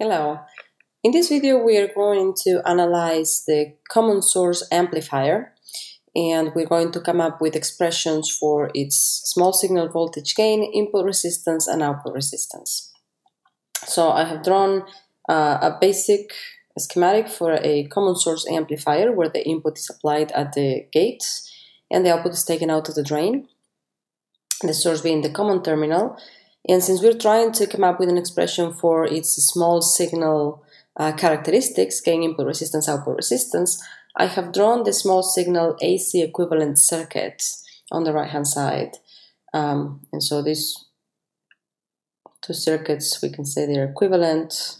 Hello. In this video we are going to analyze the common source amplifier and we're going to come up with expressions for its small signal voltage gain, input resistance and output resistance. So I have drawn uh, a basic schematic for a common source amplifier where the input is applied at the gate and the output is taken out of the drain, the source being the common terminal and since we're trying to come up with an expression for its small signal uh, characteristics, gain input resistance, output resistance, I have drawn the small signal AC equivalent circuit on the right hand side. Um, and so these two circuits, we can say they're equivalent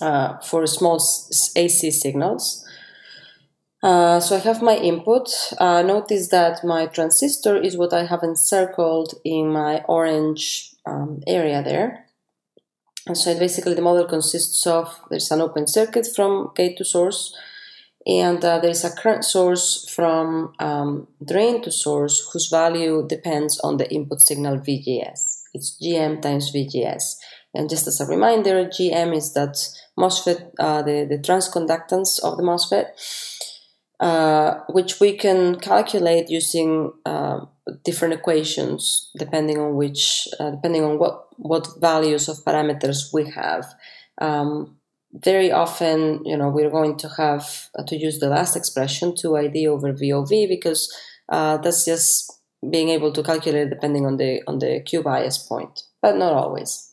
uh, for small AC signals. Uh, so I have my input. Uh, notice that my transistor is what I have encircled in my orange um, area there. And so basically the model consists of, there's an open circuit from gate to source, and uh, there is a current source from um, drain to source whose value depends on the input signal VGS. It's GM times VGS. And just as a reminder, GM is that MOSFET, uh, the, the transconductance of the MOSFET, uh, which we can calculate using uh, different equations depending on which uh, depending on what what values of parameters we have. Um, very often you know we're going to have uh, to use the last expression 2id over vov because uh, that's just being able to calculate depending on the on the q bias point but not always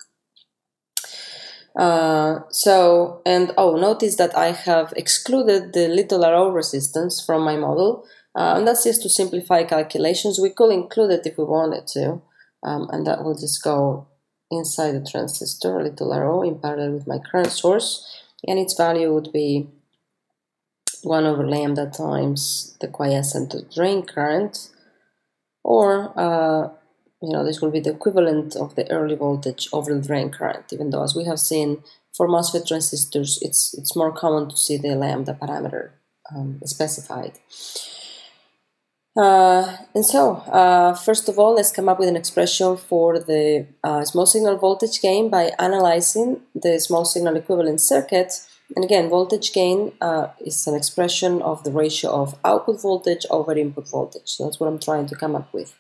uh, so, and oh, notice that I have excluded the little ro resistance from my model. Uh, and that's just to simplify calculations. We could include it if we wanted to. Um, and that will just go inside the transistor, little ro, in parallel with my current source. And its value would be 1 over lambda times the quiescent drain current, or uh, you know, this will be the equivalent of the early voltage over the drain current, even though as we have seen for MOSFET transistors, it's, it's more common to see the lambda parameter um, specified. Uh, and so, uh, first of all, let's come up with an expression for the uh, small signal voltage gain by analyzing the small signal equivalent circuit. And again, voltage gain uh, is an expression of the ratio of output voltage over input voltage. So that's what I'm trying to come up with.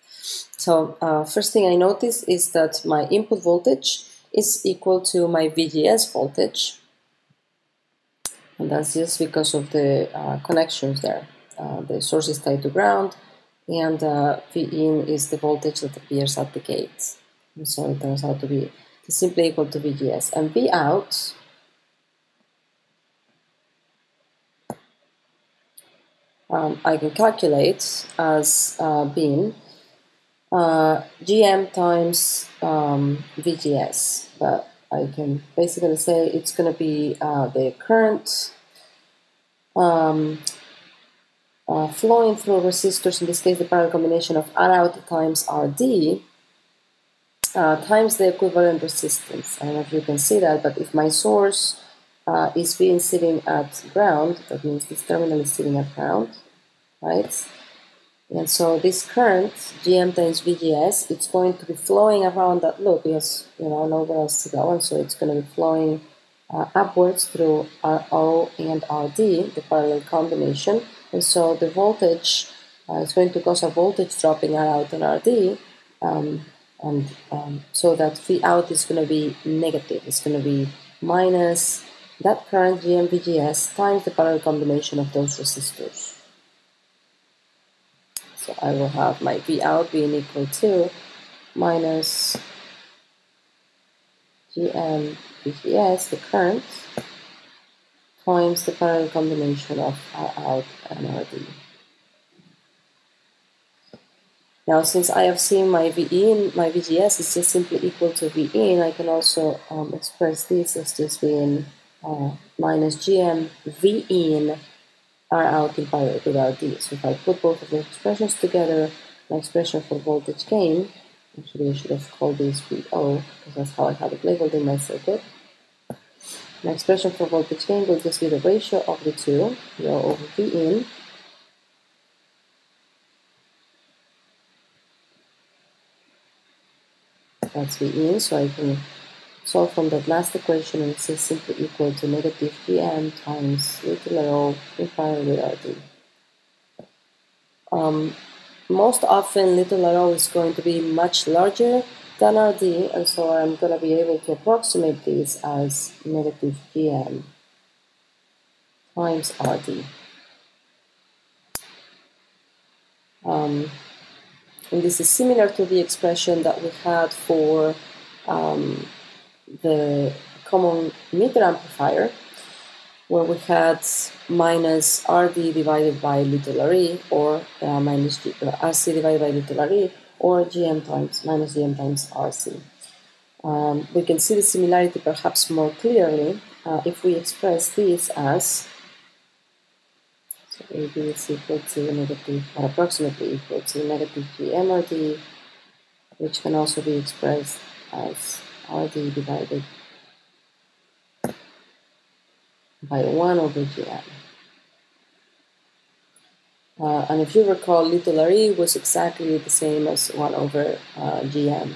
So uh, first thing I notice is that my input voltage is equal to my VGS voltage. And that's just because of the uh, connections there. Uh, the source is tied to ground and uh, V in is the voltage that appears at the gate. And so it turns out to be simply equal to VGS. And V um, I can calculate as uh, being uh, GM times um, VGS, but I can basically say it's going to be uh, the current um, uh, flowing through resistors, in this case the parallel combination of R out times RD, uh, times the equivalent resistance. I don't know if you can see that, but if my source uh, is being sitting at ground, that means this terminal is sitting at ground, right? And so this current, GM times VGS, it's going to be flowing around that loop because, you know, nowhere else to go. And so it's going to be flowing uh, upwards through RO and RD, the parallel combination. And so the voltage uh, is going to cause a voltage drop in R out and RD. Um, and um, so that V out is going to be negative. It's going to be minus that current GM VGS times the parallel combination of those resistors. So I will have my V out being equal to minus GM VGS, the current, times the parallel combination of R out and RD. Now, since I have seen my V in, my VGS is just simply equal to V in, I can also um, express this as just being uh, minus GM V in R out in divided with RD. So if I put both of the expressions together, my expression for voltage gain, actually I should have called this VO, because that's how I have it labeled in my circuit. My expression for voltage gain will just be the ratio of the two, VO over V in, that's V in, so I can solve from that last equation it's simply equal to negative gm times little divided with RD. Um, most often little rho is going to be much larger than RD and so I'm going to be able to approximate this as negative gm times RD. Um, and this is similar to the expression that we had for um, the common emitter amplifier, where we had minus RD divided by little re, or uh, minus G, uh, RC divided by little re, or GM times minus GM times RC. Um, we can see the similarity perhaps more clearly uh, if we express this as so AV is equal to negative, or approximately equal to negative GMRD, which can also be expressed as RD divided by 1 over GM. Uh, and if you recall, little re was exactly the same as 1 over uh, GM.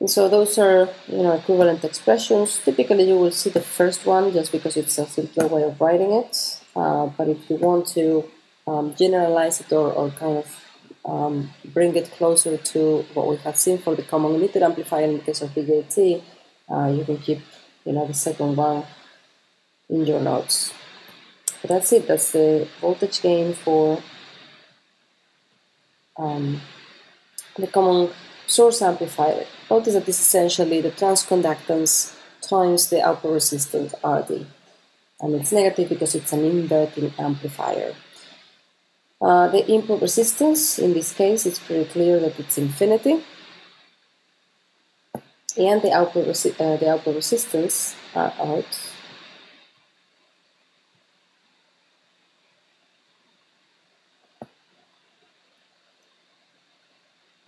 And so those are you know equivalent expressions. Typically you will see the first one just because it's a simpler way of writing it. Uh, but if you want to um, generalize it or, or kind of um, bring it closer to what we have seen for the common emitter amplifier in the case of BJT, uh, you can keep you know the second one in your notes. But that's it. That's the voltage gain for um, the common source amplifier. Notice that this is essentially the transconductance times the output resistance RD. And it's negative because it's an inverting amplifier. Uh, the input resistance, in this case, it's pretty clear that it's infinity. And the output, uh, the output resistance R out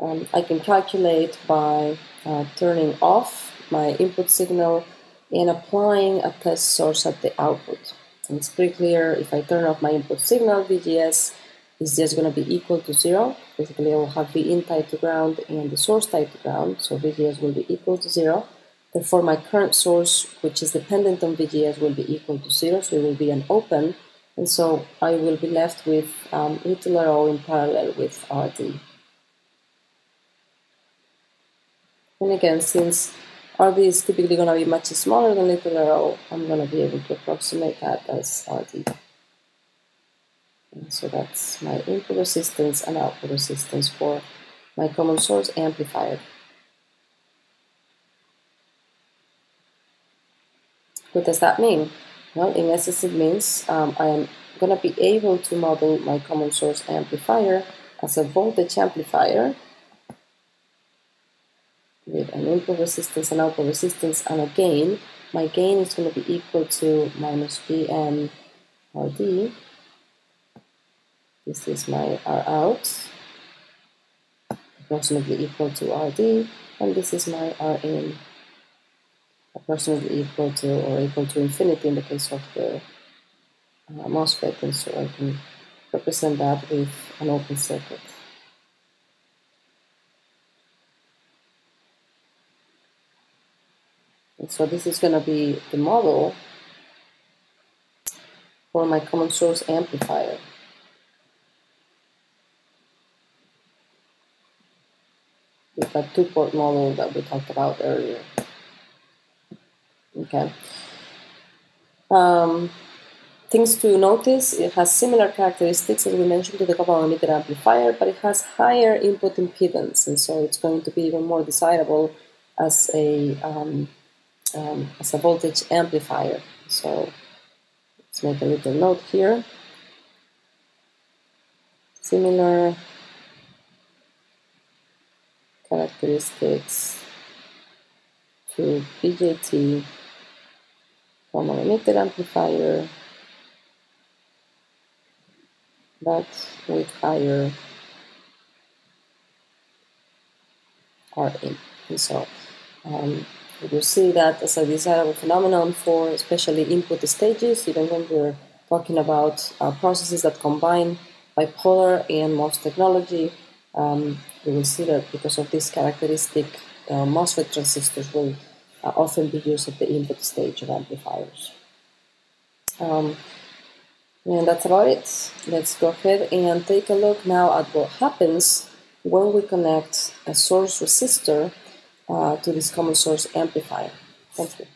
um, I can calculate by uh, turning off my input signal and applying a test source at the output. And it's pretty clear if I turn off my input signal, VGS is just going to be equal to zero. Basically, I will have V in tied to ground and the source tied to ground, so VGS will be equal to zero. Therefore, my current source, which is dependent on VGS, will be equal to zero, so it will be an open, and so I will be left with um, little rho in parallel with RD. And again, since RD is typically going to be much smaller than little rho, I'm going to be able to approximate that as RD. And so that's my input resistance and output resistance for my common source amplifier. What does that mean? Well, in essence, it means um, I am going to be able to model my common source amplifier as a voltage amplifier with an input resistance and output resistance and a gain, my gain is going to be equal to minus Gm RD. This is my R out, approximately equal to RD, and this is my R in, approximately equal to or equal to infinity in the case of the uh, MOSFET, and so I can represent that with an open circuit. And so this is going to be the model for my common source amplifier. That two-port model that we talked about earlier. Okay. Um, things to notice, it has similar characteristics as we mentioned to the common emitter amplifier, but it has higher input impedance, and so it's going to be even more desirable as a um, um, as a voltage amplifier. So let's make a little note here. Similar characteristics to BJT common emitter amplifier, but with higher RA. And so um, see that as a desirable phenomenon for especially input stages, even when we're talking about uh, processes that combine bipolar and MOS technology. Um, you will see that because of this characteristic uh, MOSFET transistors will uh, often be used at the input stage of amplifiers. Um, and that's about it. Let's go ahead and take a look now at what happens when we connect a source resistor uh, to this common source amplifier. Thank you.